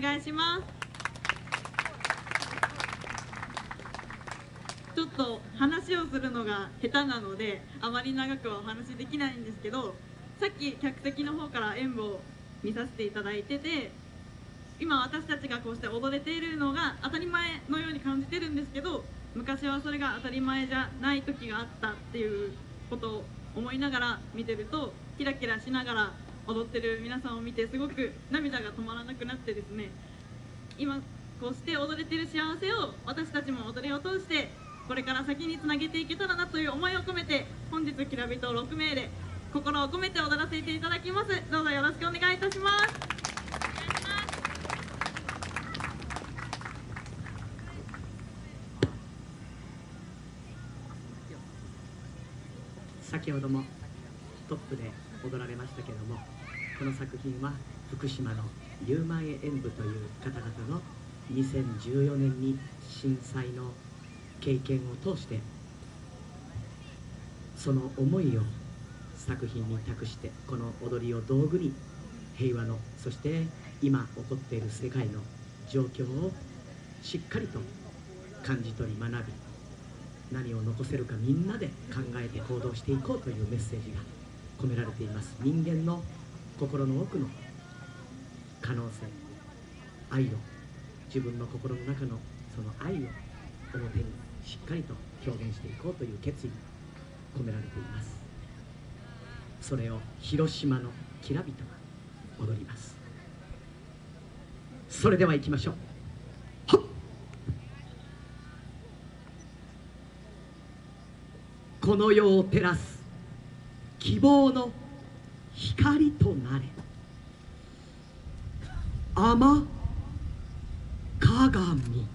願いします。ちょっと話をするのが下手なのであまり長くはお話できないんですけどさっき客席の方から演舞を見させていただいてて今私たちがこうして踊れているのが当たり前のように感じてるんですけど昔はそれが当たり前じゃない時があったっていうことを思いながら見てるとキラキラしながら踊ってる皆さんを見てすごく涙が止まらなくなってですね今こうして踊れてる幸せを私たちも踊りを通してこれから先につなげていけたらなという思いを込めて本日きらびと6名で心を込めて踊らせていただきます。どうぞよろしくお願いいたします。先ほどもトップで踊られましたけれどもこの作品は福島の竜舞演舞という方々の2014年に震災の経験を通してその思いを作品に託してこの踊りを道具に平和のそして今起こっている世界の状況をしっかりと感じ取り学び何を残せるかみんなで考えて行動していこうというメッセージが込められています。人間の心の奥の可能性愛を自分の心の中のその愛を表にしっかりと表現していこうという決意が込められています。それを広島のきらびとが踊ります。それでは行きましょう。この世を照らす希望の光となれ。天鏡。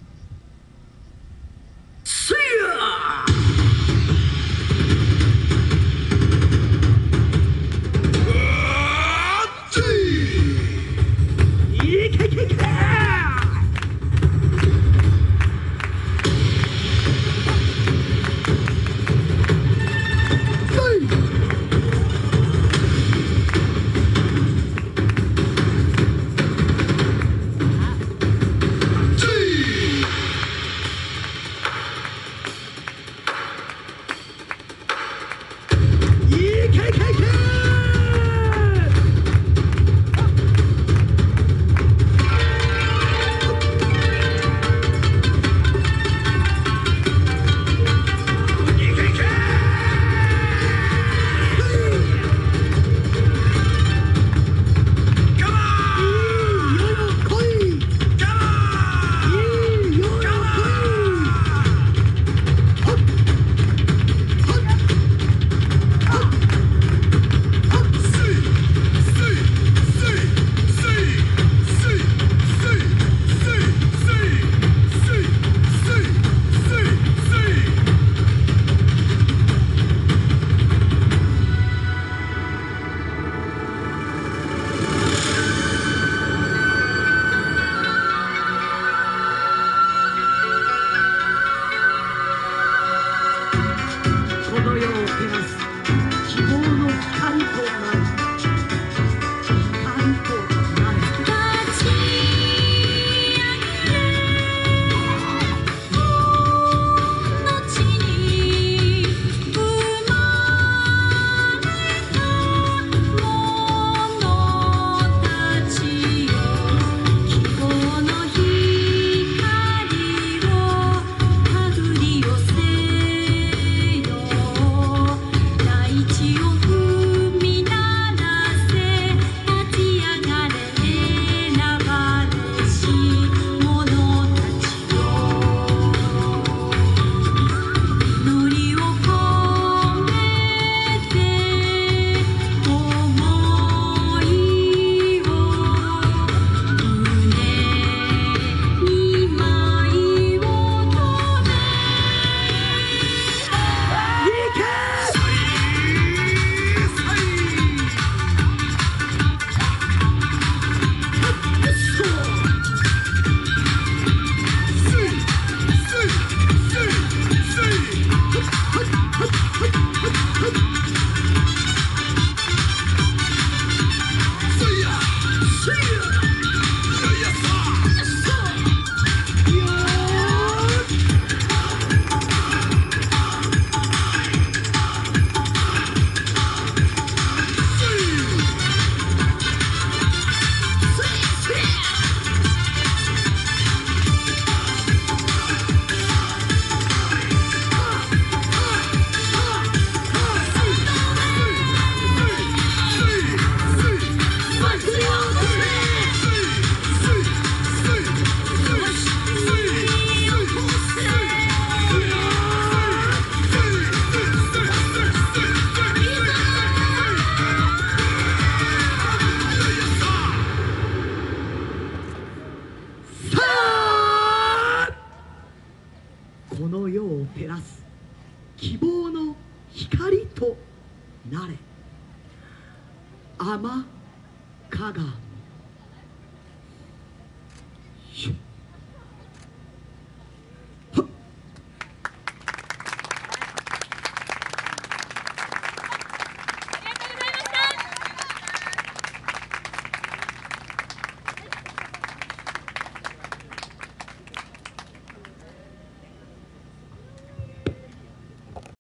Cheers! この世を照らす。希望の光となれ。天香川